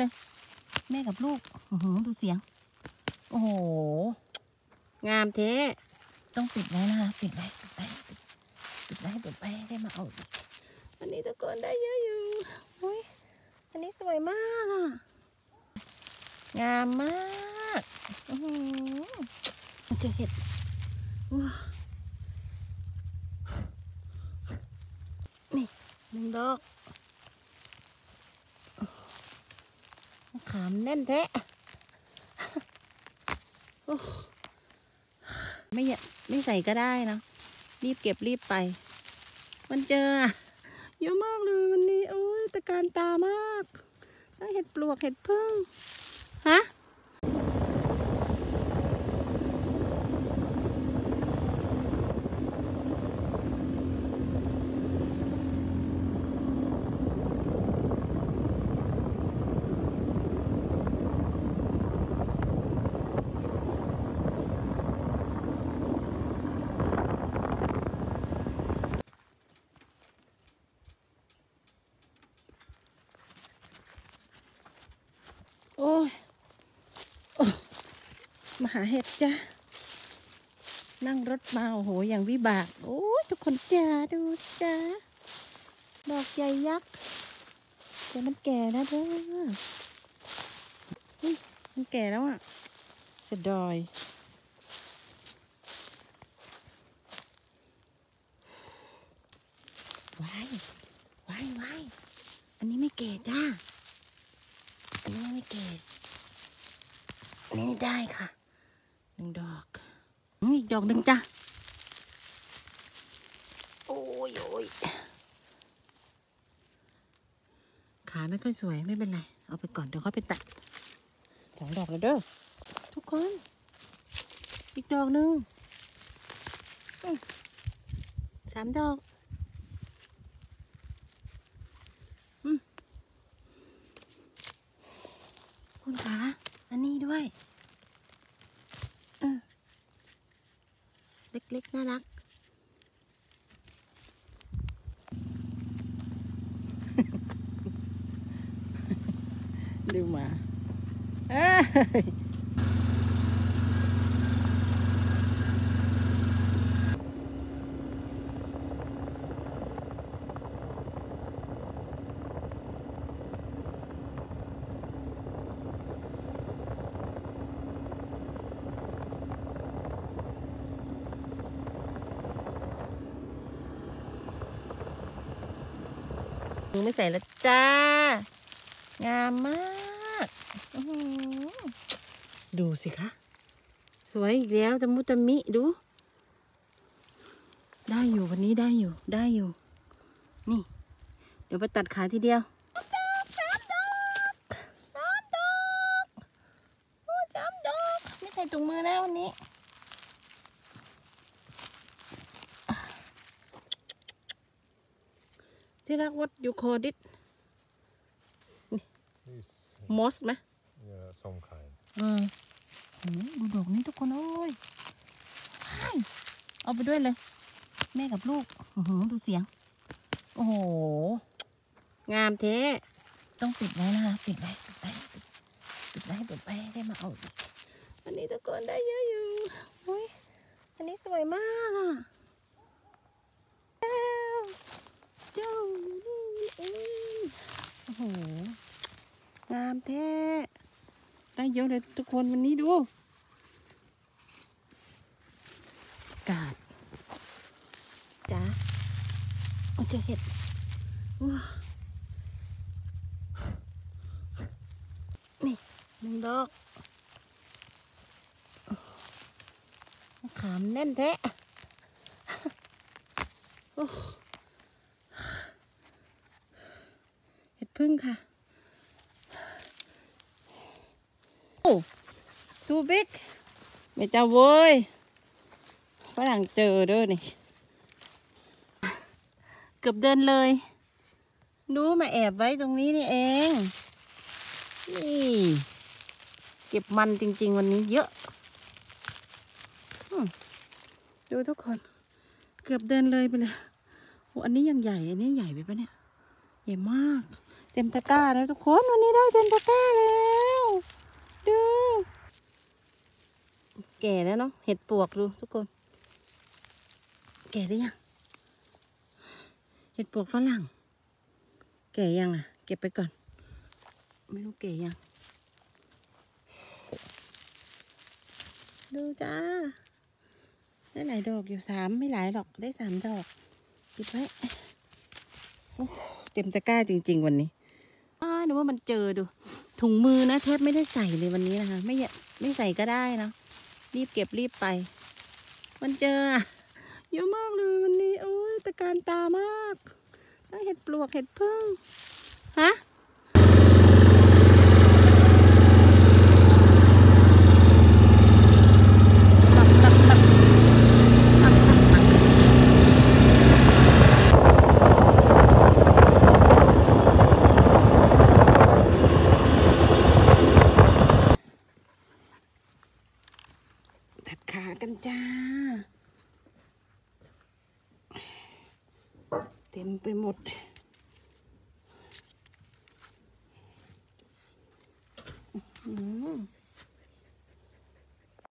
เลย แม่กับลูกดูเสียง โอ้โห งามเทต้องปิดไว้นะคะปิดไว้ปิดไว้ปิดไว้ปิดไว้ได้มาเอาอันนี้ตะกอนได้เยอะอยู่อุ้ยอันนี้สวยมากอะงามมากอื้อหือมันจะเห็ดนี่หนึ่งดอก ขามแน่นแท้ไม่ไม่ใส่ก็ได้นะรีบเก็บรีบไป มันเจอเยอะมากเลยวันนี้ โอ้ยตะการตามากทั้งเห็ดปลวกเห็ดพึ่งฮะ มาหาเห็ดจ้ะนั่งรถมาโอ้โหอย่างวิบาก โอ้ยทุกคนจ้าดูจ้าดอกใหญ่ยักษ์แต่มันแก่นะเด้อเฮ้ยมันแก่แล้วอะเสยดอยว้ายว้ายว้ายอันนี้ไม่แก่จ้าอันนี้ไม่เกตอันนี้ได้ค่ะ หนึ่งดอกอืมอีกดอกหนึ่งจ้ะ โอ้ยโอ้ยขาไม่ค่อยสวยไม่เป็นไร เอาไปก่อนเดี๋ยวค่อยไปตัดสองดอกแล้วเด้อทุกคน อีกดอกหนึ่งอืมสามดอก คุณคะอันนี้ด้วยเออเล็กๆ น่ารัก ดูหมาเอ้ย มึงไม่ใส่แล้วจ้า งามมากดูสิคะ สวยอีกแล้วตะมุตะมิดู ได้อยู่วันนี้ได้อยู่ได้อยู่ นี่ เดี๋ยวไปตัดขาทีเดียวสามดอกสามดอกโอ้สามดอกไม่ใส่ถุงมือนะวันนี้ ที่รักวัดยูโคดิต This, มอสไหม yeah, some kind. อืมโหดูดอกนี้ทุกคนเอ้ยว้ายเอาไปด้วยเลย แม่กับลูกอื้อหือดูเสียง โอ้โห งามเทต้องปิดไว้นะคะปิดไว้ปิดไว้ปิดไว้ปิดไว้ได้มาเอาอีกอันนี้ตะกอนได้เยอะอยู่โอ้ยอันนี้สวยมากอะแล้วเจ้าอยู่นี่เอง โอ้โหงามแท้ได้เยอะเลยทุกคนวันนี้ดู กาดจ้ามันจะเห็ดว้านี่หนึ่งดอกขามแน่นแท้โอ้เห็ด พึ่งค่ะโอ้ทูบิ๊กไม่เจ้าโว้ยฝรั่งเจอเด้อนี่ เกือบเดินเลยดูมาแอบไว้ตรงนี้นี่เอง นี่ เก็บมันจริง ๆ วันนี้เยอะ ดูทุกคน เกือบเดินเลยไปเลยโอ้อันนี้ยังใหญ่ อันนี้ใหญ่ไปปะเนี่ย ใหญ่มาก เต็มตะกร้าแล้วทุกคนวันนี้ได้เต็มตะกร้าแล้วดูแก่แล้วเนาะเห็ดปวกดูทุกคน แก่ได้ยังเห็ดปวกฝรั่ง แก่ยังอะ เก็บไปก่อน ไม่รู้แก่ยังดูจ้าได้หลายดอกอยู่สามไม่หลายหรอกได้สามดอกปิดไว้เต็มตะกร้าจริง ๆ วันนี้ นึกว่ามันเจอดู ถุงมือนะแทบไม่ได้ใส่เลยวันนี้นะคะ ไม่ไม่ใส่ก็ได้นะรีบเก็บรีบไป มันเจอเยอะมากเลยวันนี้ โอ้ยตะการตามากทั้งเห็ดปลวกเห็ดพึ่งฮะ ตักตักตักตักตักตักตัดขากันจ้า เต็มไปหมด